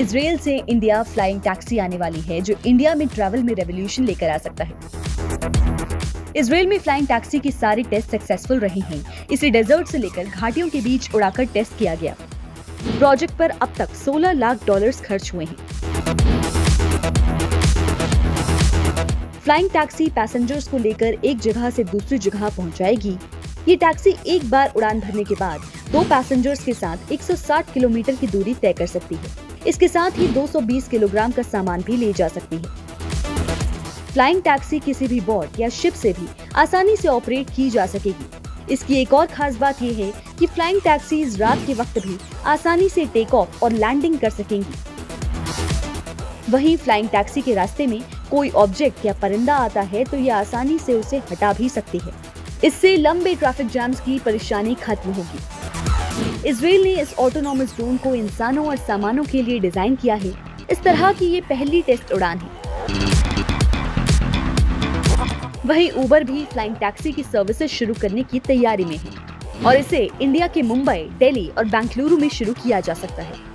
Israel से India flying taxi आने वाली है, जो इंडिया में ट्रैवल में रेवोल्यूशन लेकर आ सकता है। इसराइल में फ्लाइंग टैक्सी के सारे टेस्ट सक्सेसफुल रहे हैं। इसे डेजर्ट से लेकर घाटियों के बीच उड़ाकर टेस्ट किया गया। प्रोजेक्ट पर अब तक 16 लाख डॉलर्स खर्च हुए हैं। फ्लाइंग टैक्सी पैसेंजर्स को लेकर एक जगह से दूसरी जगह पहुंचाएगी ये टैक्सी एक बार उड़ान भरने के बाद दो पैसेंजर्स के साथ 160 किलोमीटर की दूरी तय कर सकती है। इसके साथ ही 220 किलोग्राम का सामान भी ले जा सकती है। फ्लाइंग टैक्सी किसी भी बोट या शिप से भी आसानी से ऑपरेट की जा सकेगी। इसकी एक और खास बात यह है कि फ्लाइंग टैक्सीज रात के वक्त भी आसानी से टेक ऑफ़ और लैंडिंग कर सकेंगी। वहीं फ्लाइंग टैक्सी के रास्ते में कोई ऑब्जेक्ट या परिंदा आता है तो ये आसानी से उसे हटा भी सकती है। इससे लंबे ट्रैफ़िक जैम्स की परेशानी खत्म होगी। इसराइल ने इस ऑटोनॉमस ड्रोन को इंसानों और सामानों के लिए डिज़ाइन किया है। इस तरह की ये पहली टेस्ट उड़ान है। वहीं उबर भी फ्लाइंग टैक्सी की सर्विसेज़ शुरू करने की तैयारी में है। और इसे इंडिया के मुंबई दिल्ली और बेंगलुरु में शुरू किया जा सकता है।